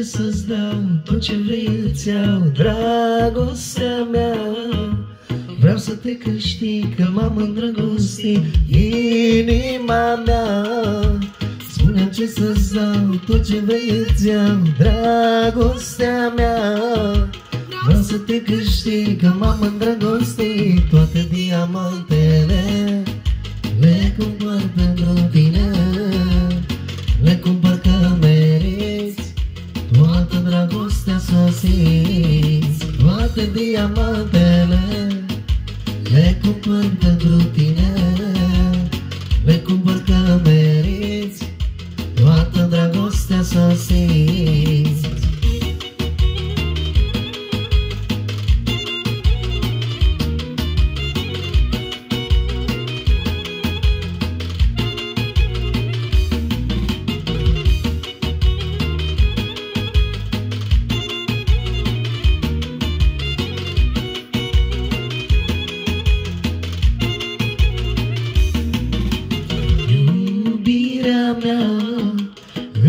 ce să-ți dau, tot ce vrei îți iau, dragostea mea. Vreau să te câștig, că m-am îndrăgostit, inima mea. spune ce să-ți dau, tot ce vrei îți iau, dragostea mea. Vreau să te câștig, că m-am îndrăgostit, toate diamantele le cumpăr pentru tine, dragostea să simți, toate diamantele le cumpăr pentru tine, le cumpăr că meriți, toată dragostea să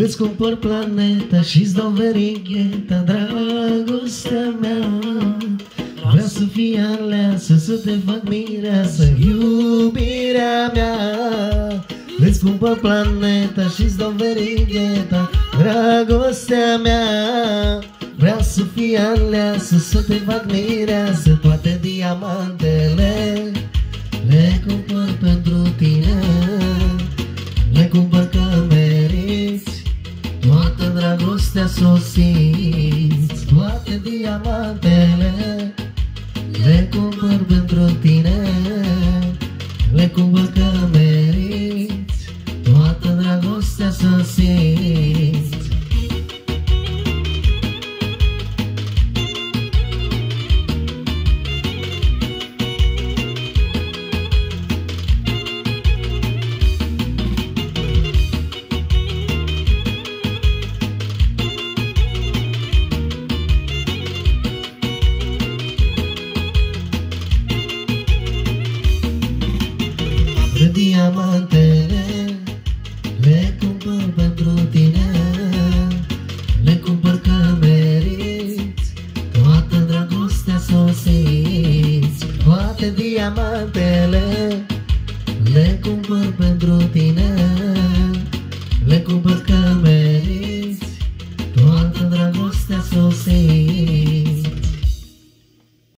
Îți cumpăr planeta și-ți dau verigheta Dragostea mea. Vreau să fii aleasă, să te fac mireasă Iubirea mea. Îți cumpăr planeta și-ți dau verigheta Dragostea mea. Vreau să fii aleasă, să te fac mireasă Toate diamantele dragostea să o simți Toate diamantele Le cumpăr pentru tine Le cumpăr că diamantele Le cumpăr pentru tine. Le cumpăr că meriți Toată dragostea să o simți Toate diamantele